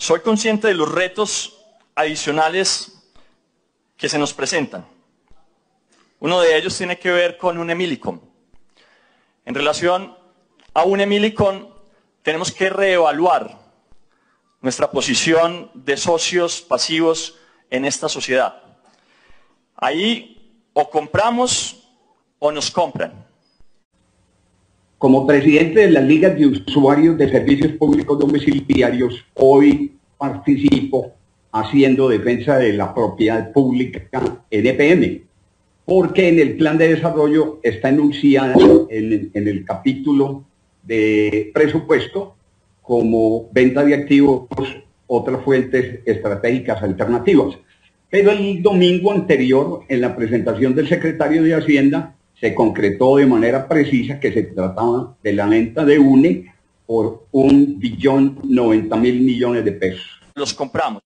Soy consciente de los retos adicionales que se nos presentan. Uno de ellos tiene que ver con un Emilicon. En relación a un Emilicon, tenemos que reevaluar nuestra posición de socios pasivos en esta sociedad. Ahí o compramos o nos compran. Como presidente de la Liga de Usuarios de Servicios Públicos Domiciliarios, hoy participo haciendo defensa de la propiedad pública EDPM, porque en el plan de desarrollo está enunciado en, en el capítulo de presupuesto como venta de activos, otras fuentes estratégicas alternativas. Pero el domingo anterior, en la presentación del secretario de Hacienda, se concretó de manera precisa que se trataba de la venta de UNE por un billón noventa mil millones de pesos. Los compramos.